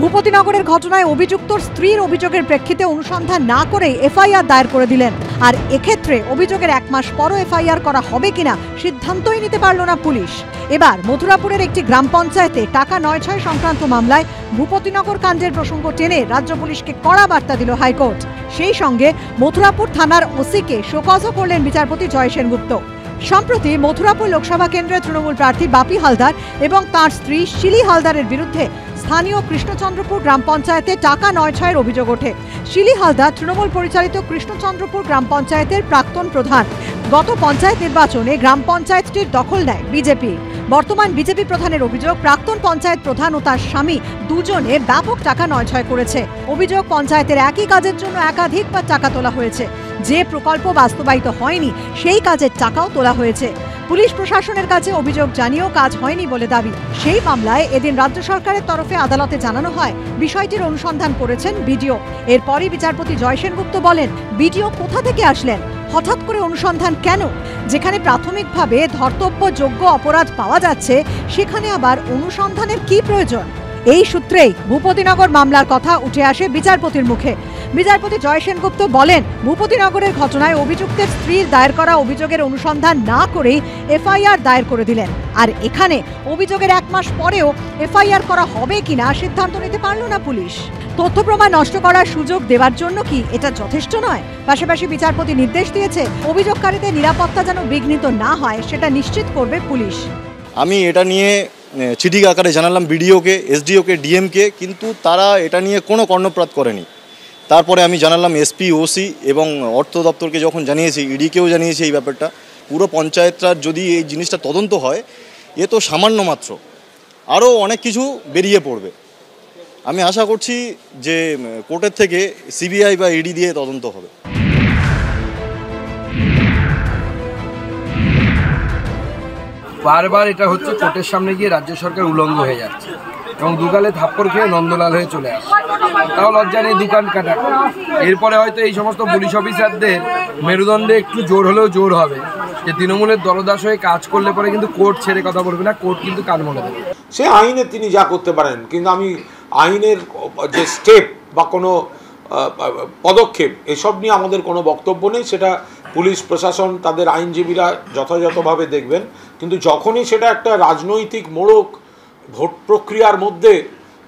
ভূপতিনগরের ঘটনায় অভিযুক্তর স্ত্রীর অভিযোগের প্রেক্ষিতে অনুসন্ধান না করে এফআইআর দায়ের করে দিলেন। আর এক্ষেত্রে অভিযোগের এক মাস পরও এফআইআর করা হবে কিনা সিদ্ধান্তই নিতে পারল না পুলিশ। এবার মথুরাপুরের একটি গ্রাম পঞ্চায়েতে টাকা নয় ছয় সংক্রান্ত মামলায় ভূপতিনগর কাণ্ডের প্রসঙ্গ টেনে রাজ্য পুলিশকে কড়া বার্তা দিল হাইকোর্ট। সেই সঙ্গে মথুরাপুর থানার ওসিকে শোকজও করলেন বিচারপতি জয় সেনগুপ্ত। সম্প্রতি মথুরাপুর লোকসভা কেন্দ্রের তৃণমূল প্রার্থী বাপি হালদার এবং তার স্ত্রী শিলি হালদারের বিরুদ্ধে স্থানীয় কৃষ্ণচন্দ্রপুর গ্রাম পঞ্চায়েতে টাকা নয় ছয়ের অভিযোগ ওঠে। শিলি হালদার, তৃণমূল পরিচালিত কৃষ্ণচন্দ্রপুর গ্রাম পঞ্চায়েতের প্রাক্তন প্রধান। গত পঞ্চায়েত নির্বাচনে গ্রাম পঞ্চায়েতটির দখল নেয় বিজেপি। বর্তমান বিজেপি প্রধানের অভিযোগ, প্রাক্তন পঞ্চায়েত প্রধান ও তার স্বামী দুজনে ব্যাপক টাকা নয় ছয় করেছে। অভিযোগ, পঞ্চায়েতের একই কাজের জন্য একাধিকবার টাকা তোলা হয়েছে। যে প্রকল্প বাস্তবায়িত হয়নি, সেই কাজের টাকাও তোলা হয়েছে। পুলিশ প্রশাসনের কাছে অভিযোগ জানিয়েও কাজ হয়নি বলে দাবি। সেই মামলায় এদিন রাজ্য সরকারের তরফে আদালতে জানানো হয়, বিষয়টির অনুসন্ধান করেছেন বিডিও। এরপরই বিচারপতি জয় সেনগুপ্ত বলেন, বিডিও কোথা থেকে আসলেন? হঠাৎ করে অনুসন্ধান কেন? যেখানে প্রাথমিকভাবে ধর্তব্যযোগ্য অপরাধ পাওয়া যাচ্ছে, সেখানে আবার অনুসন্ধানের কি প্রয়োজন? এই সূত্রেই ভূপতিনগর মামলার কথা উঠে আসে বিচারপতির মুখে। বিচারপতি জয় সেনগুপ্ত বলেন, ভূপতিনগরের ঘটনায় অভিযুক্তের স্ত্রীর দায়ের করা অভিযোগের অনুসন্ধান না করেই এফআইআর দায়ের করে দিলেন। আর এখানে অভিযোগের এক মাস পরেও এফআইআর করা হবে কিনা সিদ্ধান্ত নিতে পারল না পুলিশ। তথ্য প্রমাণ নষ্ট করার সুযোগ দেওয়ার জন্য কি এটা যথেষ্ট নয়? পাশাপাশি বিচারপতি নির্দেশ দিয়েছে, অভিযোগকারীদের নিরাপত্তা যেন বিঘ্নিত না হয়, সেটা নিশ্চিত করবে পুলিশ। আমি এটা নিয়ে চিঠি আকারে জানালাম বিডিওকে, এসডিওকে, ডিএমকে, কিন্তু তারা এটা নিয়ে কোনো কর্ণপ্রাত করেনি। তারপরে আমি জানালাম এসপি, ওসি এবং অর্থ দপ্তরকে যখন জানিয়েছি, ইডিকেও জানিয়েছি এই ব্যাপারটা, পুরো পঞ্চায়েতটার যদি এই জিনিসটা তদন্ত হয়, এ তো সামান্য মাত্র। আরও অনেক কিছু বেরিয়ে পড়বে। আমি আশা করছি যে কোর্টের থেকে সিবিআই বা ইডি দিয়ে তদন্ত হবে। বারবার এটা হচ্ছে কোর্টের সামনে গিয়ে রাজ্য সরকার উলঙ্গ হয়ে যাচ্ছে এবং দুকালে থাপ্পড় খেয়ে নন্দলাল হয়ে চলে আসছে। তাও লজ্জা নেই দোকান কাটা। এরপরে হয়তো এই সমস্ত পুলিশ অফিসারদের মেরুদণ্ডে একটু জোর হলেও জোর হবে যে তৃণমূলের দলদাস হয়ে কাজ করলে পরে কিন্তু কোর্ট ছেড়ে কথা বলবে না, কোর্ট কিন্তু কান মনে দেবে। সে আইনে তিনি যা করতে পারেন, কিন্তু আমি আইনের যে স্টেপ বা কোনো পদক্ষেপ, এসব নিয়ে আমাদের কোনো বক্তব্য নেই, সেটা পুলিশ প্রশাসন, তাদের আইনজীবীরা যথাযথভাবে দেখবেন। কিন্তু যখনই সেটা একটা রাজনৈতিক মোড়ক ভোট প্রক্রিয়ার মধ্যে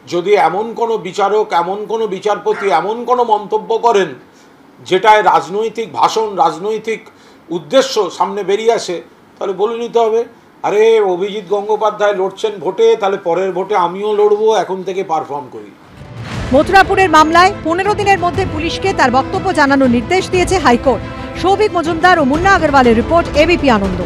যদি এমন কোনো বিচারক, এমন কোনো বিচারপতি, এমন কোনো মন্তব্য করেন, যেটায় রাজনৈতিক ভাষণ, রাজনৈতিক উদ্দেশ্য সামনে বেরিয়ে আসে, তাহলে বলে নিতে হবে, আরে, অভিজিৎ গঙ্গোপাধ্যায় লড়ছেন ভোটে, তাহলে পরের ভোটে আমিও লড়বো, এখন থেকে পারফর্ম করি। মথুরাপুরের মামলায় পনেরো দিনের মধ্যে পুলিশকে তার বক্তব্য জানানোর নির্দেশ দিয়েছে হাইকোর্ট। সৌভিক মজুমদার ও মুন্না আগরওয়ালের রিপোর্ট এবিপি আনন্দ।